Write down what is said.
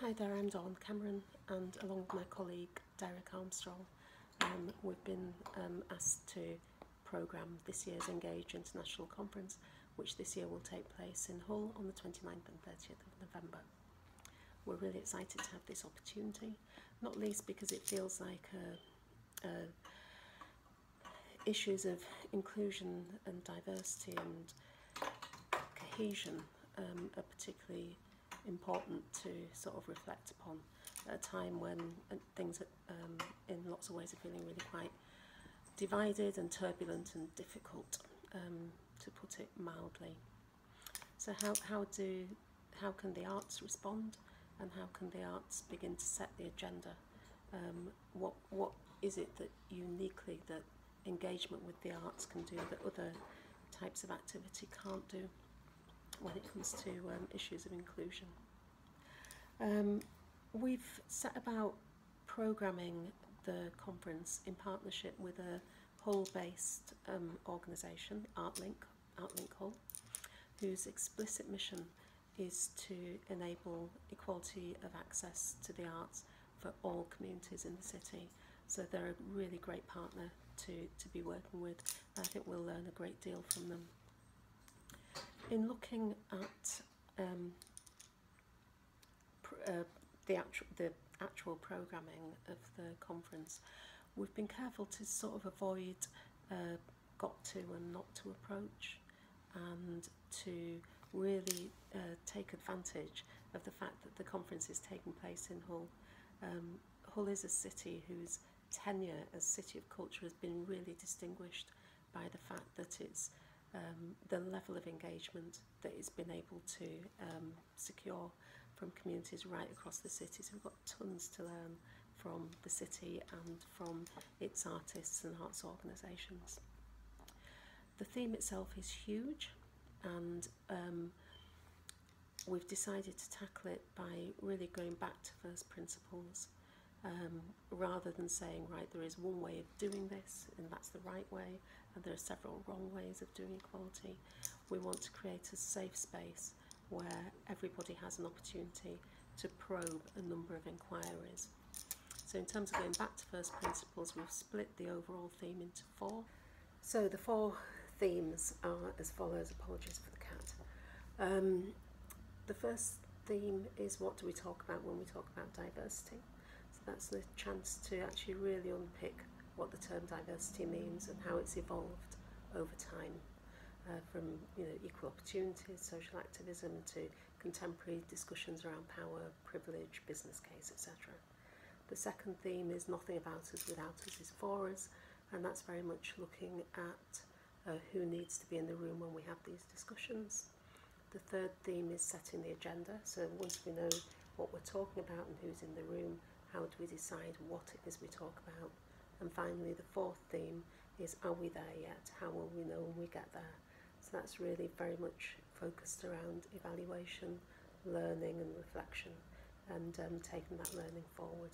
Hi there, I'm Dawn Cameron and along with my colleague Derrick Armstrong um, we've been um, asked to programme this year's Engage International Conference which this year will take place in Hull on the 29th and 30th of November. We're really excited to have this opportunity, not least because it feels like a, a issues of inclusion and diversity and cohesion um, are particularly important to sort of reflect upon at a time when uh, things um, in lots of ways are feeling really quite divided and turbulent and difficult um, to put it mildly. So how, how do how can the arts respond and how can the arts begin to set the agenda? Um, what what is it that uniquely that engagement with the arts can do that other types of activity can't do? when it comes to um, issues of inclusion. Um, we've set about programming the conference in partnership with a Hull-based um, organisation, ArtLink, ArtLink Hull, whose explicit mission is to enable equality of access to the arts for all communities in the city. So they're a really great partner to, to be working with. I think we'll learn a great deal from them. In looking at um, the actual the actual programming of the conference, we've been careful to sort of avoid uh, got to and not to approach, and to really uh, take advantage of the fact that the conference is taking place in Hull. Um, Hull is a city whose tenure as City of Culture has been really distinguished by the fact that it's um, the level of engagement that it's been able to um, secure from communities right across the city. So we've got tons to learn from the city and from its artists and arts organisations. The theme itself is huge and um, we've decided to tackle it by really going back to first principles um, rather than saying, right, there is one way of doing this and that's the right way, and there are several wrong ways of doing equality. We want to create a safe space where everybody has an opportunity to probe a number of inquiries. So in terms of going back to first principles, we've split the overall theme into four. So the four themes are as follows, apologies for the cat. Um, the first theme is what do we talk about when we talk about diversity? So that's the chance to actually really unpick what the term diversity means and how it's evolved over time uh, from you know equal opportunities, social activism to contemporary discussions around power, privilege, business case, etc. The second theme is nothing about us without us is for us, and that's very much looking at uh, who needs to be in the room when we have these discussions. The third theme is setting the agenda. So once we know what we're talking about and who's in the room, how do we decide what it is we talk about? And finally, the fourth theme is are we there yet? How will we know when we get there? So that's really very much focused around evaluation, learning and reflection and um, taking that learning forward.